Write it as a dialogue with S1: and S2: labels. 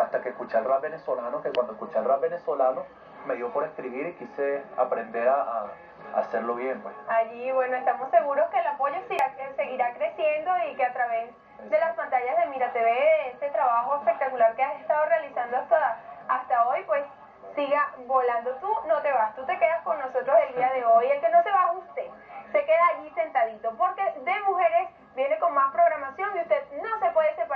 S1: hasta que escuché el rap venezolano, que cuando escuché el rap venezolano me dio por escribir y quise aprender a, hacerlo bien. Pues.
S2: Allí, bueno, estamos seguros que el apoyo seguirá, creciendo y que a través de las pantallas de Mira TV, de este trabajo espectacular que has estado realizando hasta, hasta hoy, pues siga volando. Tú no te vas, tú te quedas con nosotros el día de hoy. El que no se va es usted, se queda allí sentadito, porque de mujeres viene con más programación y usted no se puede separar.